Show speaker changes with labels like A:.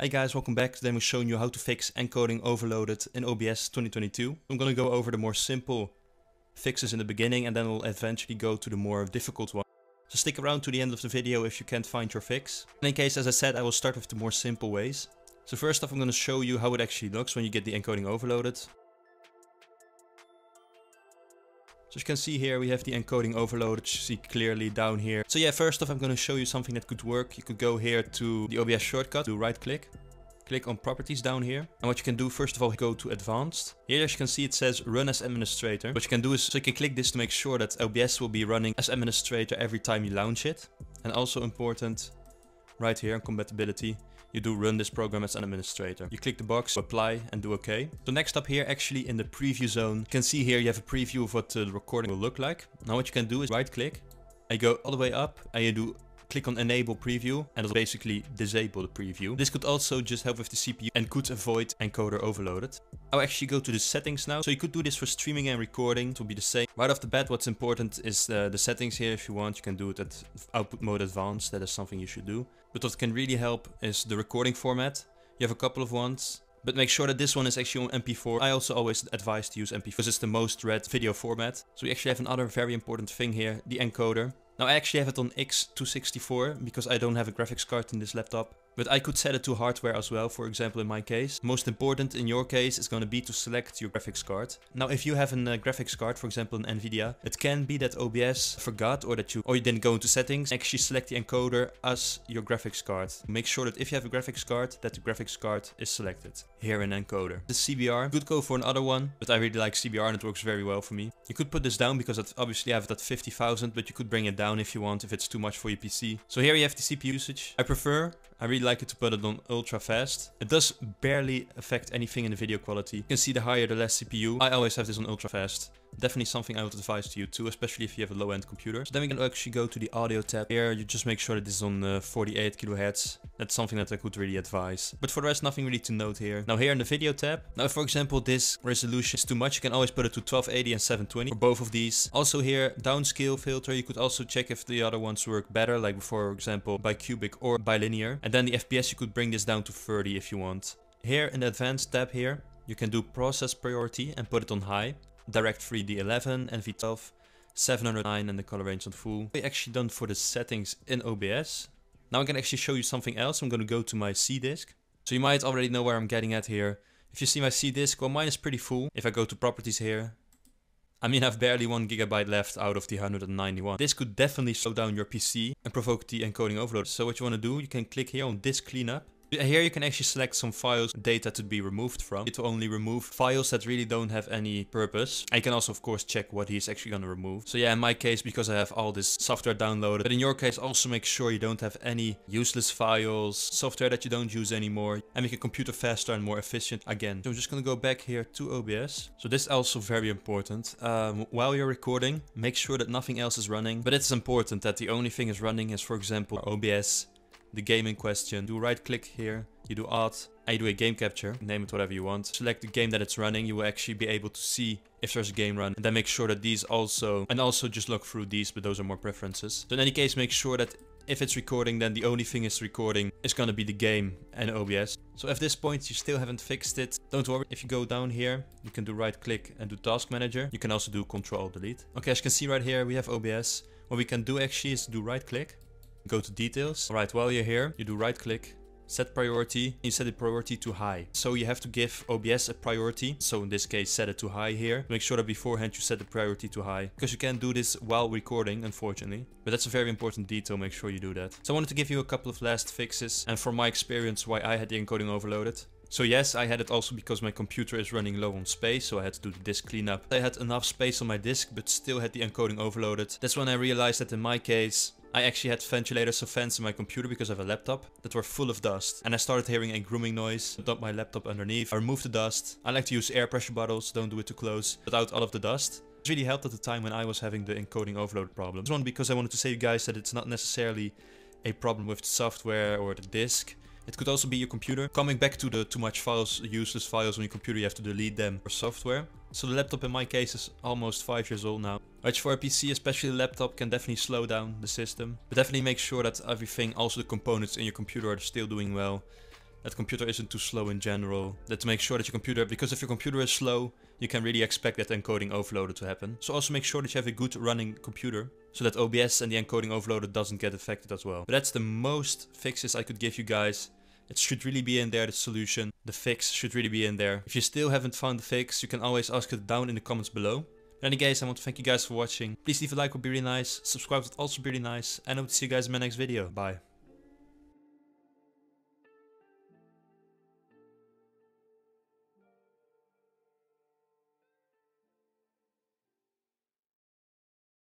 A: Hey guys, welcome back. Today I'm showing you how to fix encoding overloaded in OBS 2022. I'm gonna go over the more simple fixes in the beginning and then we'll eventually go to the more difficult one. So stick around to the end of the video if you can't find your fix. In any case, as I said, I will start with the more simple ways. So first off, I'm gonna show you how it actually looks when you get the encoding overloaded. So as you can see here, we have the encoding overload, which you see clearly down here. So yeah, first off, I'm going to show you something that could work. You could go here to the OBS shortcut, do right click, click on properties down here. And what you can do, first of all, go to advanced. Here, as you can see, it says run as administrator. What you can do is, so you can click this to make sure that OBS will be running as administrator every time you launch it. And also important, right here in compatibility, you do run this program as an administrator. You click the box, apply and do OK. So next up here, actually in the preview zone, you can see here you have a preview of what the recording will look like. Now what you can do is right click you go all the way up and you do click on enable preview and it'll basically disable the preview. This could also just help with the CPU and could avoid encoder overloaded. I'll actually go to the settings now. So you could do this for streaming and recording. It will be the same. Right off the bat, what's important is the, the settings here. If you want, you can do it at output mode advanced. That is something you should do. But what can really help is the recording format. You have a couple of ones. But make sure that this one is actually on MP4. I also always advise to use MP4 because it's the most read video format. So we actually have another very important thing here, the encoder. Now I actually have it on X264 because I don't have a graphics card in this laptop. But I could set it to hardware as well, for example in my case. Most important in your case is going to be to select your graphics card. Now if you have a uh, graphics card, for example an Nvidia, it can be that OBS forgot or that you or you didn't go into settings, actually select the encoder as your graphics card. Make sure that if you have a graphics card, that the graphics card is selected here in encoder. The CBR could go for another one, but I really like CBR and it works very well for me. You could put this down because it obviously I have it at 50,000, but you could bring it down if you want, if it's too much for your PC. So here you have the CPU usage. I prefer I really like it to put it on ultra fast. It does barely affect anything in the video quality. You can see the higher the less CPU. I always have this on ultra fast. Definitely something I would advise to you too, especially if you have a low-end computer. So then we can actually go to the audio tab. Here you just make sure that this is on uh, 48 kilohertz. That's something that I could really advise. But for the rest, nothing really to note here. Now here in the video tab, now for example this resolution is too much, you can always put it to 1280 and 720 for both of these. Also here, downscale filter, you could also check if the other ones work better, like for example bicubic or bilinear. And then the FPS, you could bring this down to 30 if you want. Here in the advanced tab here, you can do process priority and put it on high. Direct3 D11, NV12, 709 and the color range on full. We actually done for the settings in OBS. Now I can actually show you something else. I'm going to go to my C disk. So you might already know where I'm getting at here. If you see my C disk, well mine is pretty full. If I go to properties here, I mean I've barely 1 gigabyte left out of the 191. This could definitely slow down your PC and provoke the encoding overload. So what you want to do, you can click here on disk cleanup here you can actually select some files, data to be removed from. It will only remove files that really don't have any purpose. I can also of course check what he's actually going to remove. So yeah, in my case, because I have all this software downloaded, but in your case also make sure you don't have any useless files, software that you don't use anymore, and make your computer faster and more efficient again. So I'm just going to go back here to OBS. So this is also very important. Um, while you're recording, make sure that nothing else is running, but it's important that the only thing is running is for example OBS the game in question. Do right click here, you do alt, and you do a game capture, name it whatever you want. Select the game that it's running, you will actually be able to see if there's a game run. And then make sure that these also, and also just look through these, but those are more preferences. So in any case, make sure that if it's recording, then the only thing it's recording is gonna be the game and OBS. So at this point you still haven't fixed it, don't worry. If you go down here, you can do right click and do task manager. You can also do control delete. Okay, as you can see right here, we have OBS. What we can do actually is do right click Go to details. All right, while you're here, you do right click, set priority, you set the priority to high. So you have to give OBS a priority. So in this case, set it to high here. Make sure that beforehand you set the priority to high because you can't do this while recording, unfortunately. But that's a very important detail, make sure you do that. So I wanted to give you a couple of last fixes and from my experience why I had the encoding overloaded. So yes, I had it also because my computer is running low on space, so I had to do the disk cleanup. I had enough space on my disk, but still had the encoding overloaded. That's when I realized that in my case, I actually had ventilators of fans in my computer because I have a laptop that were full of dust. And I started hearing a grooming noise, I dumped my laptop underneath. I removed the dust. I like to use air pressure bottles, don't do it too close, but out all of the dust. It really helped at the time when I was having the encoding overload problem. This one because I wanted to say you guys that it's not necessarily a problem with the software or the disk. It could also be your computer. Coming back to the too much files, useless files on your computer, you have to delete them for software. So the laptop in my case is almost 5 years old now. Which for a PC, especially a laptop, can definitely slow down the system. But definitely make sure that everything, also the components in your computer are still doing well. that computer isn't too slow in general. That to make sure that your computer, because if your computer is slow, you can really expect that encoding overloader to happen. So also make sure that you have a good running computer so that OBS and the encoding overloader doesn't get affected as well. But that's the most fixes I could give you guys. It should really be in there, the solution. The fix should really be in there. If you still haven't found the fix, you can always ask it down in the comments below. But guys, I want to thank you guys for watching. Please leave a like would be really nice. Subscribe would also be really nice. And I hope to see you guys in my next video. Bye.